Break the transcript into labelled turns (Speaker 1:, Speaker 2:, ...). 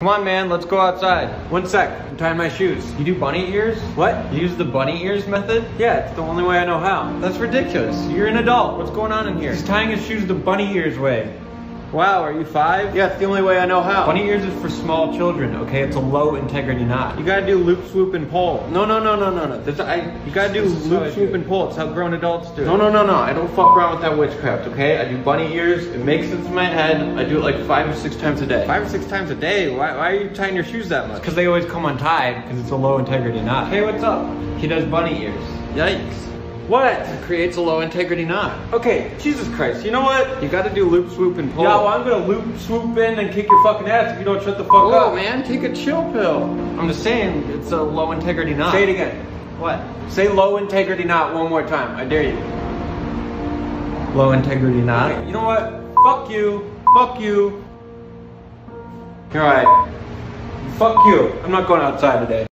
Speaker 1: Come on, man, let's go outside.
Speaker 2: One sec, I'm tying my shoes.
Speaker 1: You do bunny ears?
Speaker 2: What?
Speaker 1: You use the bunny ears method?
Speaker 2: Yeah, it's the only way I know how.
Speaker 1: That's ridiculous. You're an adult. What's going on in here?
Speaker 2: He's tying his shoes the bunny ears way.
Speaker 1: Wow, are you five?
Speaker 2: Yeah, it's the only way I know how.
Speaker 1: Bunny ears is for small children, okay? It's a low integrity knot.
Speaker 2: You gotta do loop, swoop, and pull.
Speaker 1: No, no, no, no, no, no. This, I,
Speaker 2: You gotta do
Speaker 1: This is how I
Speaker 2: loop, swoop,
Speaker 1: it.
Speaker 2: and pull. It's how grown adults do it.
Speaker 1: no, no, no, no. I don't fuck around with that witchcraft, okay? I do bunny ears. It makes sense in my head. I do it like five or six times a day.
Speaker 2: Five or six times a day? Why, why are you tying your shoes that much?
Speaker 1: Because they always come untied because it's a low integrity knot.
Speaker 2: Hey, what's up?
Speaker 1: He does bunny ears.
Speaker 2: Yikes. What?
Speaker 1: It creates a low integrity knot.
Speaker 2: Okay, Jesus Christ. You know what?
Speaker 1: You gotta do loop, swoop, and pull.
Speaker 2: Yeah, well, I'm gonna loop, swoop in and kick your fucking ass if you don't shut the fuck
Speaker 1: Whoa,
Speaker 2: up.
Speaker 1: man, take a chill pill. I'm just saying, it's a low integrity knot.
Speaker 2: Say it again.
Speaker 1: What?
Speaker 2: Say low integrity knot one more time. I dare you.
Speaker 1: Low integrity knot.
Speaker 2: Okay, you know what? Fuck you. Fuck you.
Speaker 1: You're right.
Speaker 2: Fuck you. I'm not going outside today.